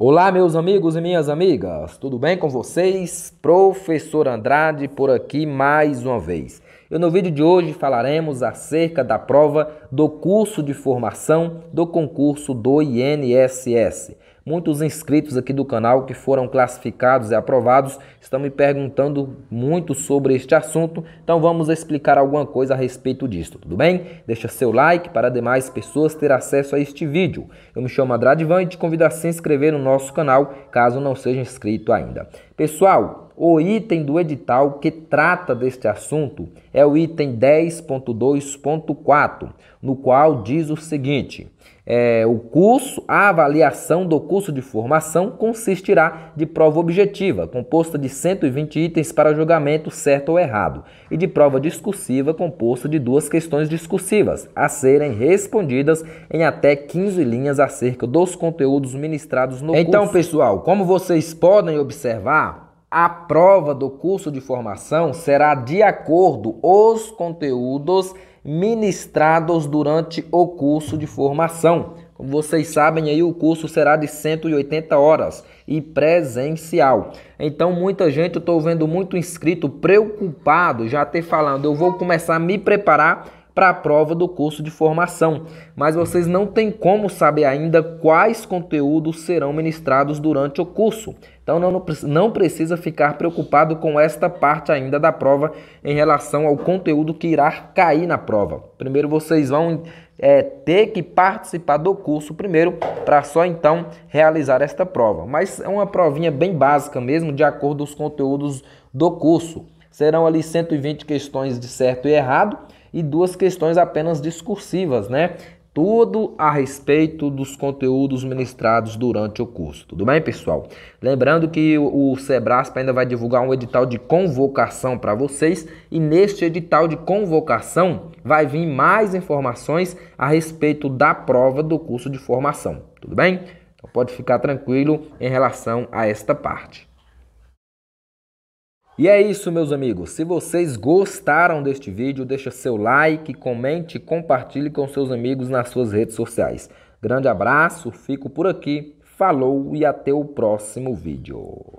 Olá, meus amigos e minhas amigas, tudo bem com vocês? Professor Andrade por aqui mais uma vez. E no vídeo de hoje falaremos acerca da prova do curso de formação do concurso do INSS. Muitos inscritos aqui do canal que foram classificados e aprovados estão me perguntando muito sobre este assunto, então vamos explicar alguma coisa a respeito disso, tudo bem? Deixa seu like para demais pessoas ter acesso a este vídeo. Eu me chamo Andrade Van e te convido a se inscrever no nosso canal, caso não seja inscrito ainda. Pessoal, o item do edital que trata deste assunto é o item 10.2.4, no qual diz o seguinte: é, o curso, a avaliação do curso de formação consistirá de prova objetiva, composta de 120 itens para julgamento certo ou errado, e de prova discursiva, composta de duas questões discursivas, a serem respondidas em até 15 linhas acerca dos conteúdos ministrados no então, curso. Então, pessoal, como vocês podem observar, a prova do curso de formação será de acordo os conteúdos ministrados durante o curso de formação. Como vocês sabem, aí o curso será de 180 horas e presencial. Então, muita gente, eu estou vendo muito inscrito preocupado, já até falando, eu vou começar a me preparar para a prova do curso de formação, mas vocês não têm como saber ainda quais conteúdos serão ministrados durante o curso. Então não, não precisa ficar preocupado com esta parte ainda da prova em relação ao conteúdo que irá cair na prova. Primeiro vocês vão é, ter que participar do curso primeiro para só então realizar esta prova. Mas é uma provinha bem básica mesmo, de acordo com os conteúdos do curso. Serão ali 120 questões de certo e errado e duas questões apenas discursivas, né? Tudo a respeito dos conteúdos ministrados durante o curso. Tudo bem, pessoal? Lembrando que o Sebrasp ainda vai divulgar um edital de convocação para vocês e neste edital de convocação vai vir mais informações a respeito da prova do curso de formação. Tudo bem? Então pode ficar tranquilo em relação a esta parte. E é isso, meus amigos. Se vocês gostaram deste vídeo, deixa seu like, comente e compartilhe com seus amigos nas suas redes sociais. Grande abraço, fico por aqui, falou e até o próximo vídeo.